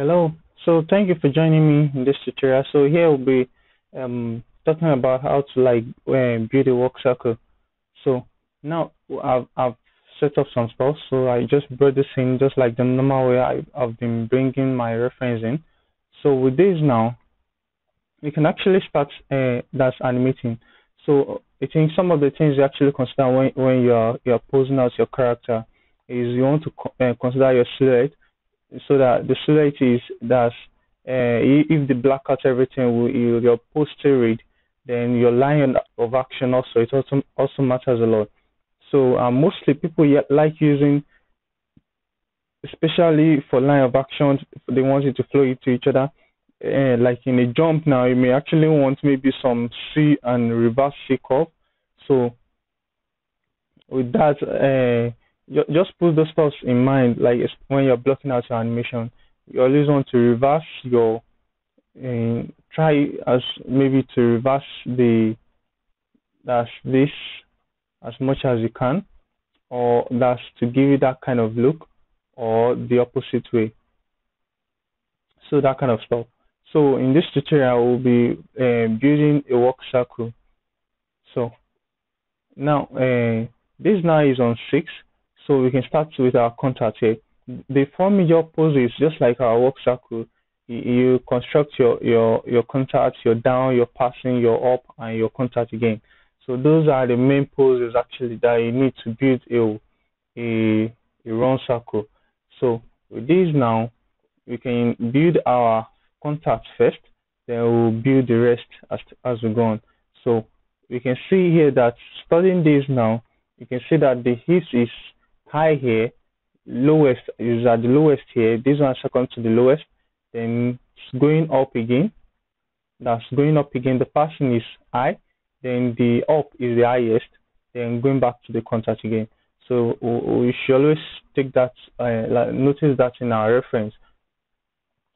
Hello. So thank you for joining me in this tutorial. So here we'll be um, talking about how to like uh, build a walk cycle. So now I've, I've set up some stuff. So I just brought this in just like the normal way I, I've been bringing my reference in. So with this now, you can actually start uh, that's animating. So I think some of the things you actually consider when, when you're you're posing out your character is you want to co uh, consider your silhouette so that the silhouette is that uh, if the black out everything will your posture read, then your line of action also it also also matters a lot. So mostly people like using, especially for line of action, they want it to flow into each other. Uh, like in a jump now, you may actually want maybe some C and reverse C curve. So with that, just put those stuff in mind. Like when you're blocking out your animation, you always want to reverse your. Uh, try as maybe to reverse the that's this as much as you can, or that's to give you that kind of look, or the opposite way. So that kind of stuff. So in this tutorial, we'll be uh, building a walk cycle. So now uh, this now is on six. So we can start with our contact here. The four major poses, just like our walk cycle, you construct your your your contact, your down, your passing, your up, and your contact again. So those are the main poses actually that you need to build a a, a run cycle. So with this now, we can build our contact first, then we'll build the rest as as we go on. So we can see here that studying this now, you can see that the hips is high here, lowest is at the lowest here. This one second to the lowest, then it's going up again. That's going up again. The passing is high, then the up is the highest, then going back to the contact again. So we should always take that, uh, notice that in our reference,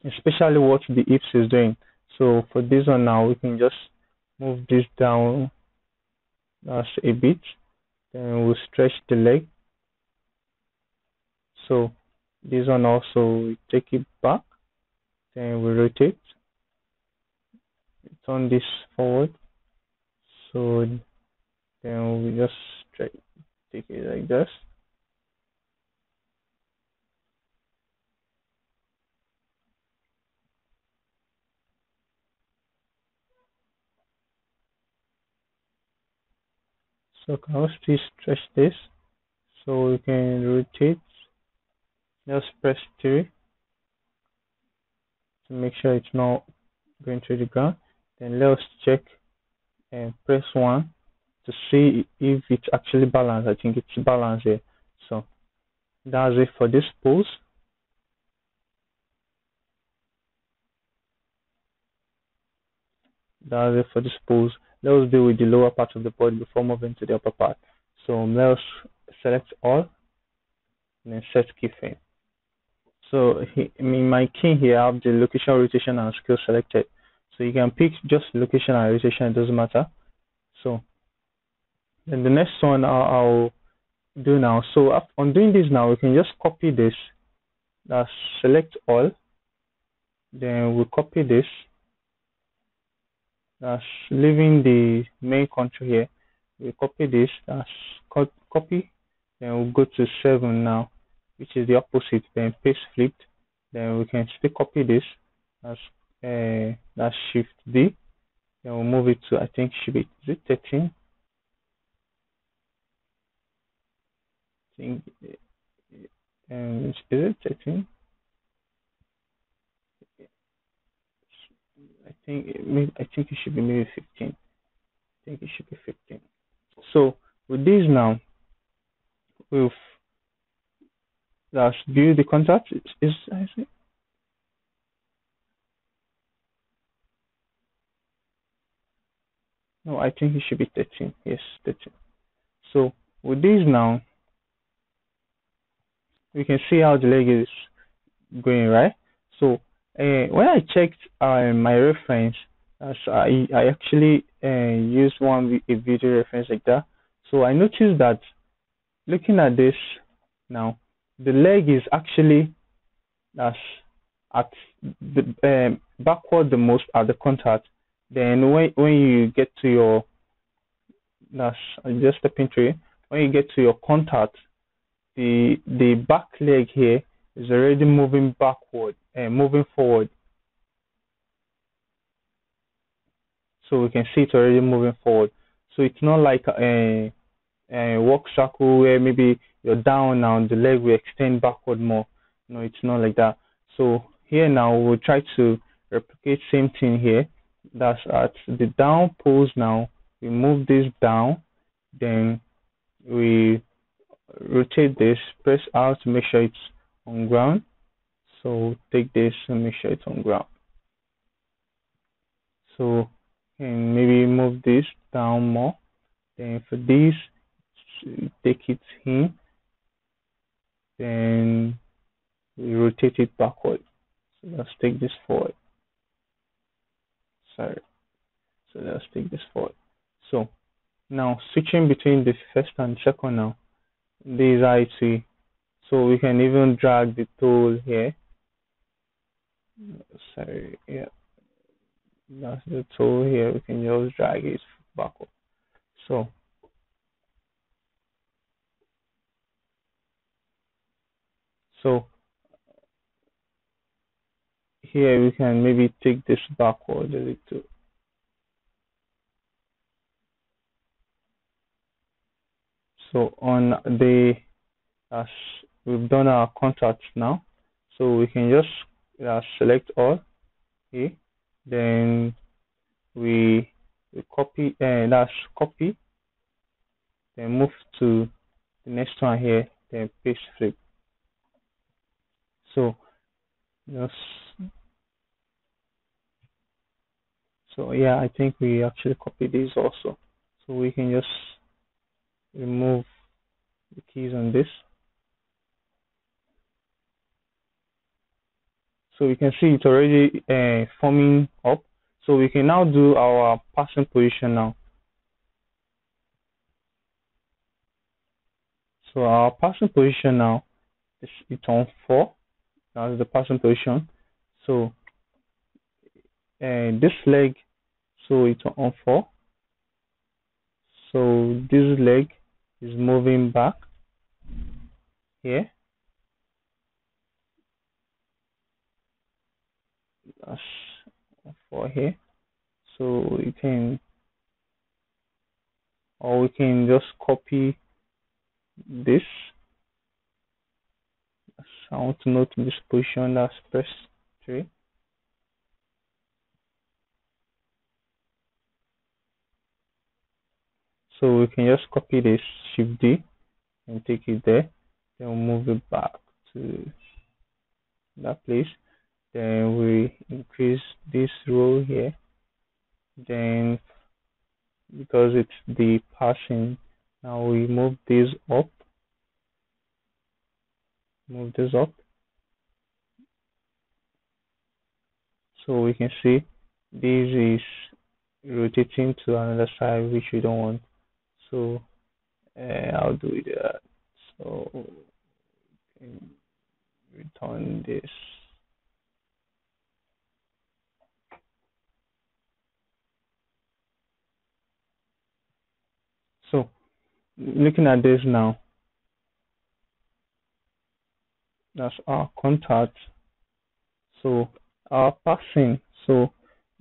especially what the hips is doing. So for this one now, we can just move this down that's a bit, then we'll stretch the leg so this one also we take it back then we rotate. Turn this forward. So then we just try take it like this. So can also stretch this? So we can rotate just press 3 to make sure it's not going to the ground. Then let's check and press 1 to see if it's actually balanced. I think it's balanced here. So that's it for this pose. That's it for this pose. Let's deal with the lower part of the body before moving to the upper part. So let's select all and then set keyframe so in my key here, I have the location, rotation, and scale selected. So you can pick just location and rotation, it doesn't matter. So then the next one I'll, do now. So on doing this now, we can just copy this. That's select all. Then we copy this. That's leaving the main control here. We copy this. That's copy. Then we'll go to seven now which is the opposite, then paste flipped. Then we can still copy this as uh, that's shift D. Then we'll move it to I think should be is it 13? I think um, is it 13? I think it, I think it should be maybe 15. I think it should be 15. So with this now, we've Dash view the contact is, I see. No, I think it should be 13. Yes, 13. So with this now, we can see how the leg is going, right? So uh, when I checked uh, my reference, as I, I actually uh, used one a video reference like that. So I noticed that looking at this now, the leg is actually as at the um, backward the most at the contact. Then when when you get to your that's just stepping through. When you get to your contact, the the back leg here is already moving backward and uh, moving forward. So we can see it's already moving forward. So it's not like a, a walk cycle where maybe you're down now the leg will extend backward more. No, it's not like that. So here now we'll try to replicate same thing here. That's at the down pose now. We move this down, then we rotate this, press out to make sure it's on ground. So take this and make sure it's on ground. So and maybe move this down more. Then for this, take it in. Then we rotate it backward. So let's take this forward. Sorry. So let's take this forward. So now switching between the first and second now. This IT. So we can even drag the tool here. Sorry, yeah. That's the tool here. We can just drag it backward. So so here we can maybe take this backward a little. So on the as we've done our contacts now, so we can just uh, select all here, then we, we copy and uh, that's copy, then move to the next one here, then paste flip so yes. So yeah I think we actually copy these also. So we can just remove the keys on this. So we can see it's already uh, forming up. So we can now do our passing position now. So our passing position now is it's on 4 as the passing position. So and this leg, so it's on four. So this leg is moving back here. That's for here. So you can, or we can just copy this I want to note this position that's press 3 so we can just copy this shift D and take it there. Then we'll move it back to that place. Then we increase this row here. Then because it's the passing now we move this up move this up. So we can see this is rotating to another side which we don't want. So uh, I'll do that. So return this. So looking at this now that's our contact. So our passing. So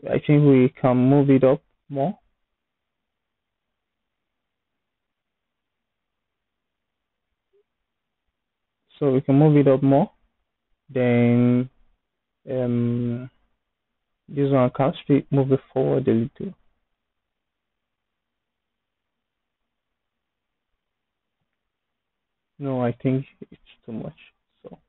I think we can move it up more. So we can move it up more. Then um this one can still move it forward a little. No i think it's too much so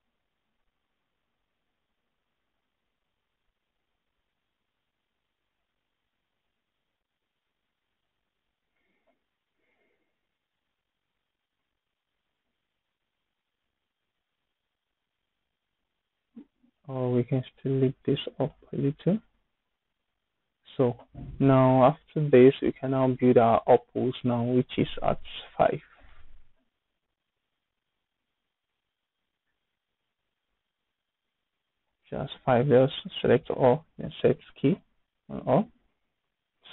or we can still lift this up a little so now after this we can now build our uppers now which is at 5 just five layers. Select all, and set key on all.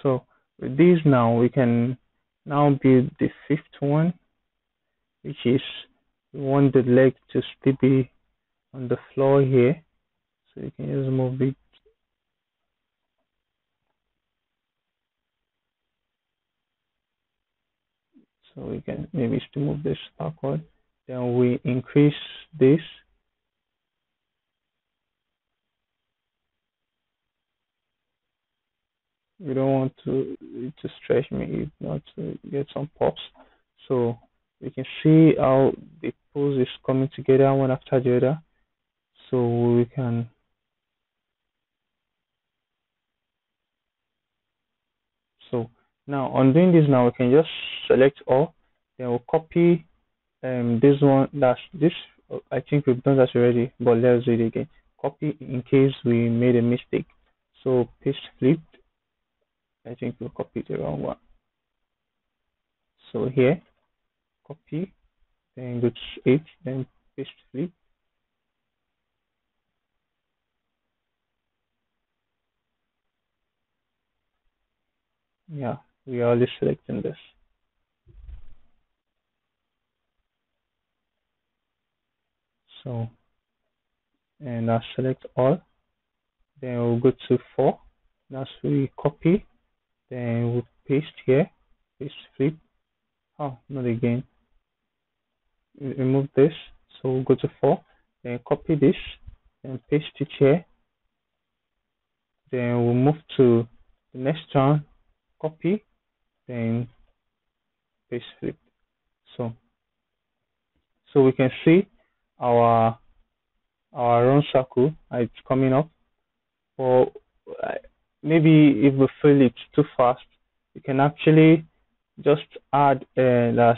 So with this now, we can now build the fifth one, which is we want the leg to still be on the floor here. So you can just move it so we can maybe still move this backward then we increase this. We don't want to to stretch me not to get some pops. So we can see how the pose is coming together one after the other so we can so now on doing this now we can just select all then we'll copy um this one that's this i think we've done that already but let's do it again. Copy in case we made a mistake. So paste flipped. I think we copied the wrong one. So here copy then go to 8 then paste flip yeah we are only selecting this. So and I select all. Then we'll go to 4 that's we copy then we'll paste here. Paste flip oh not again. Remove this. So we'll go to 4 then copy this. And paste it here. Then we'll move to the next one. Copy paste so so we can see our our run cycle it's coming up. Or maybe if we fill it too fast we can actually just add uh,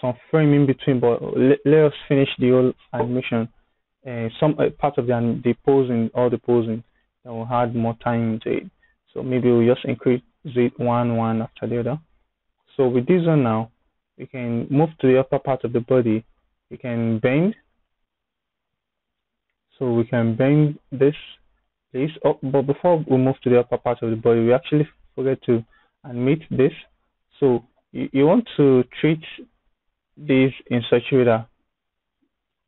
some frame in between but let, let us finish the whole animation uh, some uh, part of the, the posing all the posing then we'll add more time into it. So maybe we'll just increase it one one after the other. So with this one now we can move to the upper part of the body. We can bend. So we can bend this place up. But before we move to the upper part of the body we actually forget to animate this. So you, you want to treat this in such a way that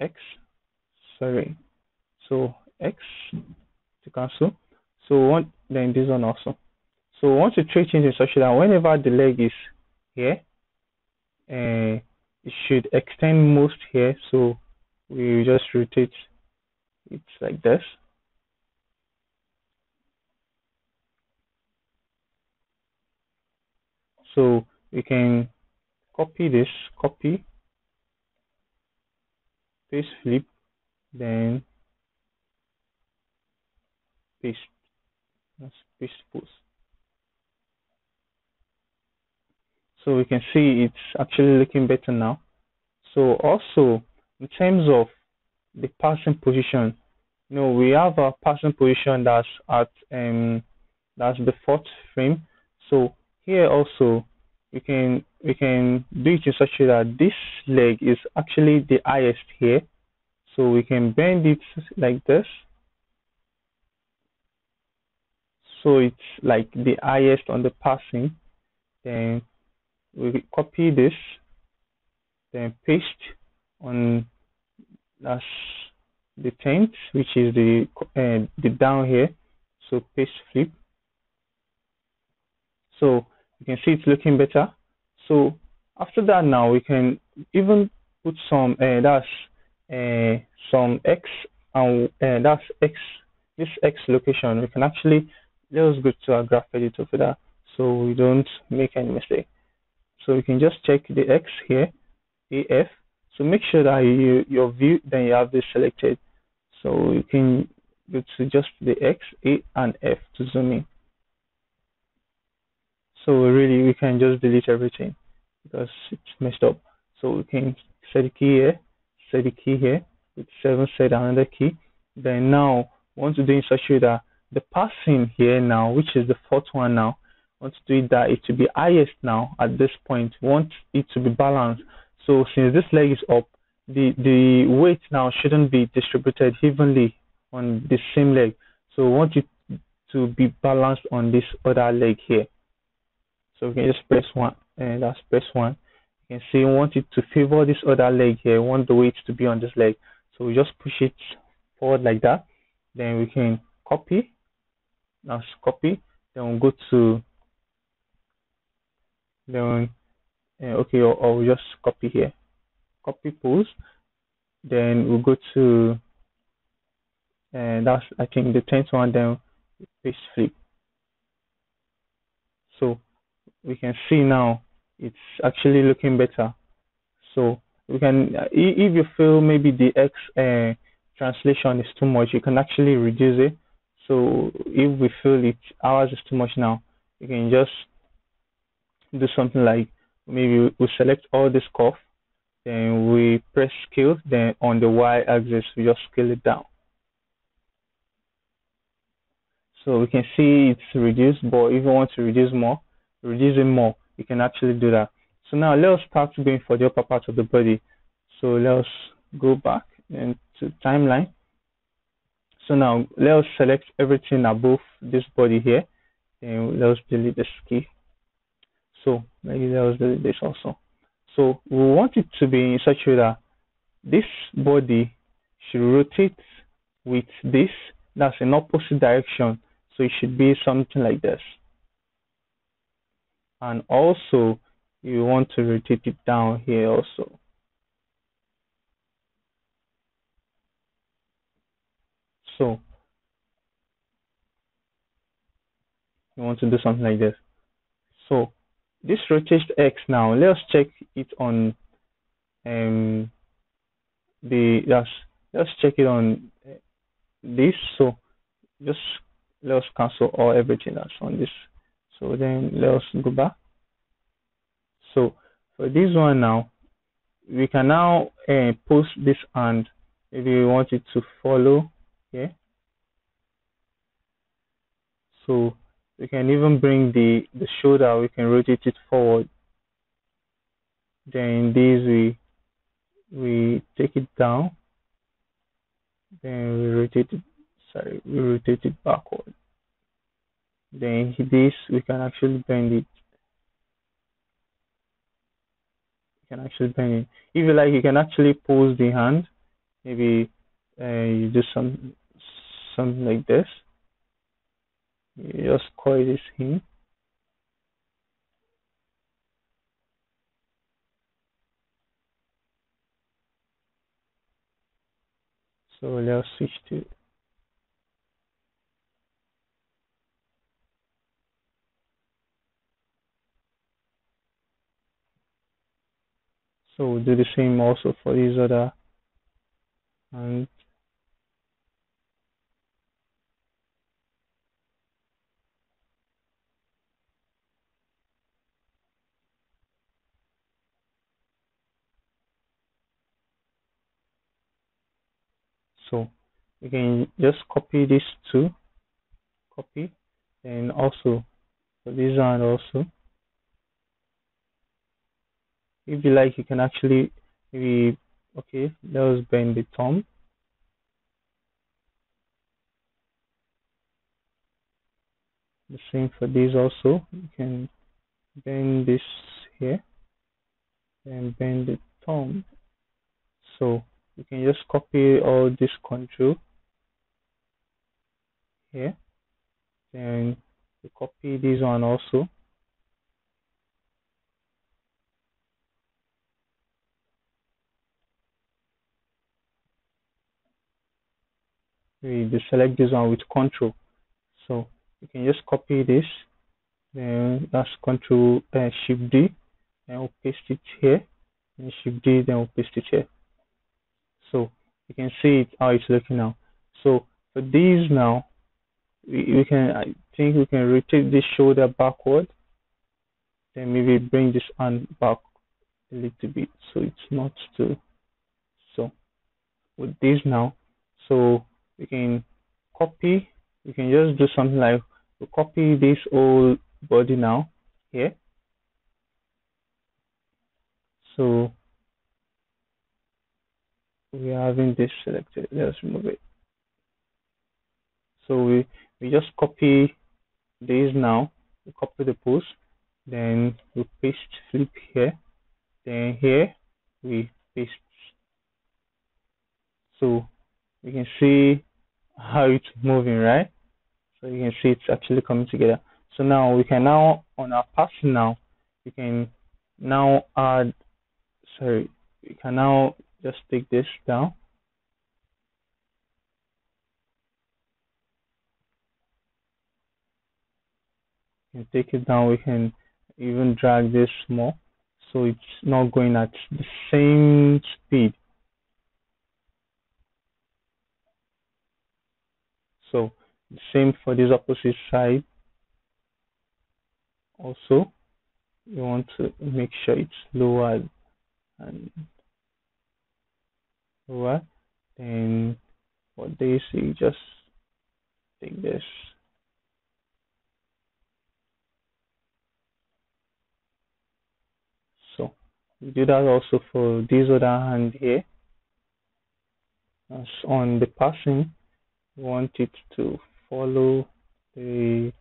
x sorry so x to cancel. So one then this one also so we want to treat it in such that whenever the leg is here uh, it should extend most here. So we just rotate it like this. So we can copy this copy paste flip then paste. Let's paste post so we can see it's actually looking better now. So also in terms of the passing position you know we have a passing position that's at um that's the fourth frame. So here also we can we can do it in such a way that this leg is actually the highest here. So we can bend it like this. So it's like the highest on the passing. Then we copy this then paste on that's the tenth which is the uh, the down here. So paste flip. So you can see it's looking better. So after that now we can even put some uh, that's uh, some x and uh, that's x this x location. We can actually let's go to our graph editor for that. So we don't make any mistake so you can just check the X here, AF. So make sure that you, your view, then you have this selected. So you can go to just the X, A, and F to zoom in. So really, we can just delete everything because it's messed up. So we can set the key here, set the key here, with 7 set another key. Then now, once to do such that the passing here now, which is the fourth one now, want to do it that it to be highest now at this point want it to be balanced so since this leg is up the the weight now shouldn't be distributed evenly on the same leg. So we want it to be balanced on this other leg here. So we can just press one and that's press one. You can see we want it to favor this other leg here. We want the weight to be on this leg. So we just push it forward like that. Then we can copy. Now copy. Then we'll go to then uh, okay we'll just copy here. Copy post Then we'll go to and that's I think the tenth one then paste flip. So we can see now it's actually looking better. So we can, if you feel maybe the X uh, translation is too much, you can actually reduce it. So if we feel it ours is too much now, you can just do something like maybe we select all this curve, then we press scale, then on the Y axis we just scale it down. So we can see it's reduced, but if you want to reduce more, reduce it more, you can actually do that. So now let's start going for the upper part of the body. So let's go back and to timeline. So now let's select everything above this body here and let's delete the ski. So maybe let's delete this also. So we want it to be in such a way that this body should rotate with this that's in opposite direction. So it should be something like this and also you want to rotate it down here also so you want to do something like this so this rotate x now. Let's check it on um the let's let's check it on this. So just let's cancel all everything that's on this. So then let's go back. So for this one now we can now uh, post this and if you want it to follow here so we can even bring the the shoulder we can rotate it forward. Then this we we take it down. Then we rotate it sorry we rotate it backward. Then this we can actually bend it. You can actually bend it. If you like you can actually pose the hand. Maybe uh, you do some something like this just coil this in. So let's switch to so we'll do the same also for these other and so you can just copy these two. Copy. And also for this one also if you like you can actually maybe okay let's bend the thumb the same for this also. You can bend this here and bend the thumb. So you can just copy all this control here. Then and copy this one also. We select this one with control. So you can just copy this. Then that's control uh, shift D. And we'll paste it here. And shift D then we'll paste it here. So you can see it how it's looking now. So for these now we, can I think we can rotate this shoulder backward. Then maybe bring this arm back a little bit so it's not too so. With this now so we can copy we can just do something like we copy this whole body now here. So we are having this selected. Let's remove it. So we, we just copy this now, we copy the post, then we paste flip here, then here we paste. So you can see how it's moving, right? So you can see it's actually coming together. So now we can now on our passing now, we can now add sorry, we can now just take this down and take it down we can even drag this more so it's not going at the same speed. So same for this opposite side. Also you want to make sure it's lower and lower. Then for this you just take this we do that also for this other hand here. As on the passing we want it to follow the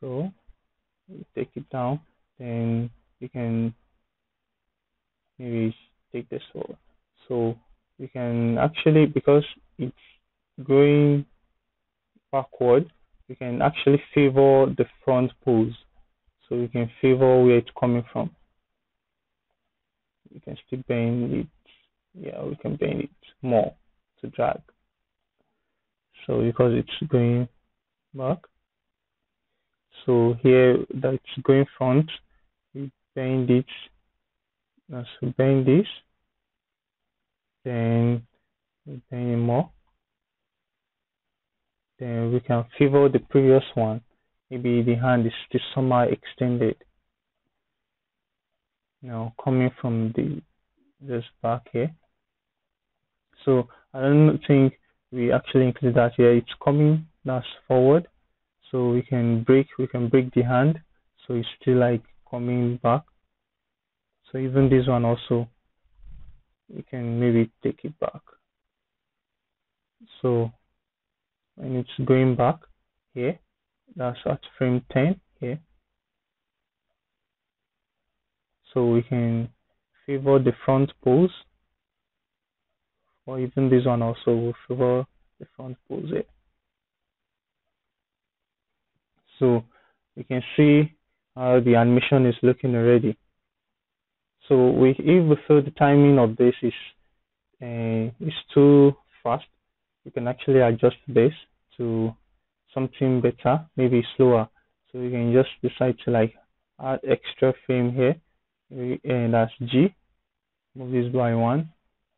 so we take it down then we can maybe take this over. So we can actually because it's going backward we can actually favor the front pose so we can favor where it's coming from. We can still bend it. Yeah, we can bend it more to drag. So because it's going back. So here that's going front, we bend it. Let's bend this. Then bend it more. Then we can favor the previous one maybe the hand is just somehow extended you know coming from the this back here. So I don't think we actually include that here. It's coming that's forward. So we can break we can break the hand. So it's still like coming back. So even this one also we can maybe take it back. So when it's going back here that's at frame 10 here. So we can favor the front pose or even this one also will favor the front pose here. So we can see how the animation is looking already. So we if we feel the timing of this is uh, is too fast we can actually adjust this to something better, maybe slower. So you can just decide to like add extra frame here, and uh, that's G. Move this by one,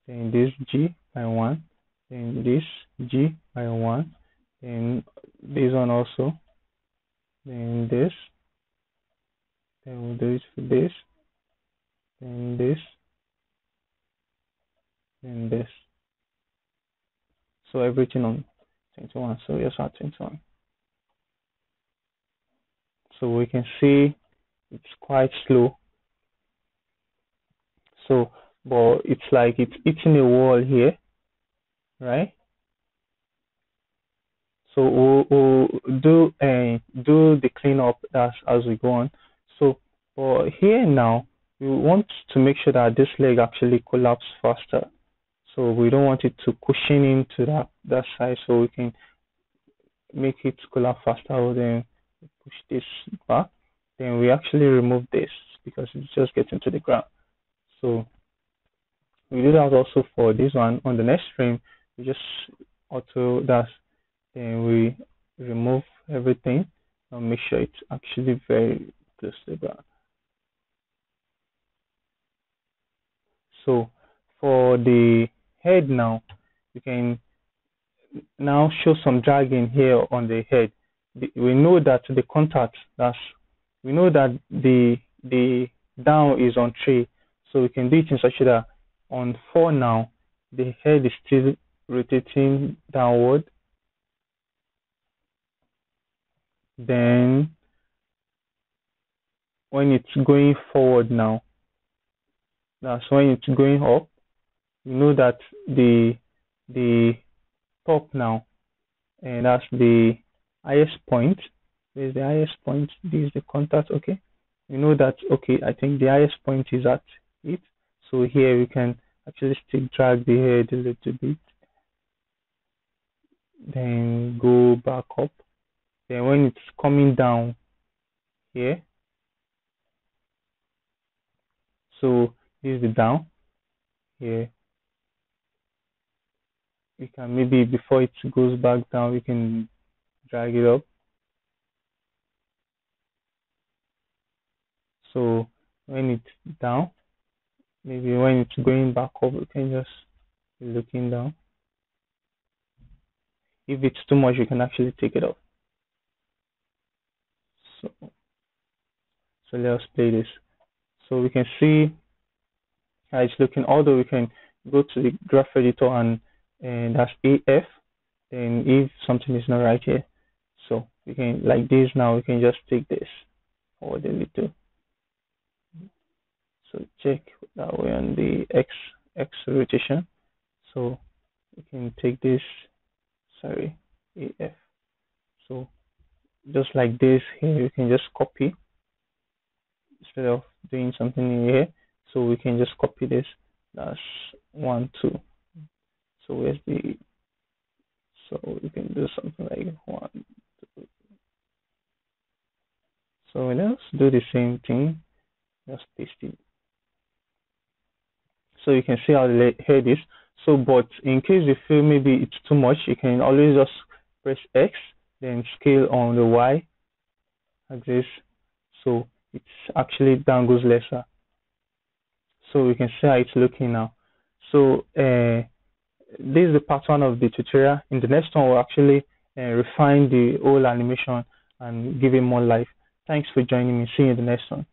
then this G by one, then this G by one, then this one also, then this, then we'll do it for this, then this, then this. So everything on 21. So yes, our 21. So we can see it's quite slow. So, but it's like it's hitting a wall here, right? So we'll, we'll do uh, do the cleanup as as we go on. So, but here now we want to make sure that this leg actually collapses faster. So we don't want it to cushion into that, that side so we can make it collapse faster then push this back. Then we actually remove this because it's just getting to the ground. So we do that also for this one. On the next frame, we just auto that. Then we remove everything and make sure it's actually very close to the ground. So for the head now, you can now show some dragging here on the head. We know that the contact, that's, we know that the, the down is on three. So we can do it in such that on four now, the head is still rotating downward. Then when it's going forward now, that's when it's going up, you know that the the top now and that's the highest point. This is the highest point. This is the contact okay? You know that okay i think the highest point is at it. So here we can actually still drag the head a little bit. Then go back up. Then when it's coming down here so this is the down here we can maybe before it goes back down we can drag it up. So when it's down maybe when it's going back up we can just be looking down. If it's too much you can actually take it off so so let's play this. So we can see how it's looking although we can go to the graph editor and and that's AF then if something is not right here. So we can like this now we can just take this. Forward a little. So check that way on the x x rotation. So we can take this sorry af so just like this here you can just copy. Instead of doing something in here so we can just copy this. That's one two so the so we can do something like one two so let's do the same thing just paste it. So you can see how the head is. So but in case you feel maybe it's too much you can always just press x then scale on the y axis so it's actually down goes lesser. So we can see how it's looking now. So uh, this is the part one of the tutorial. In the next one we'll actually uh, refine the whole animation and give it more life. Thanks for joining me. See you in the next one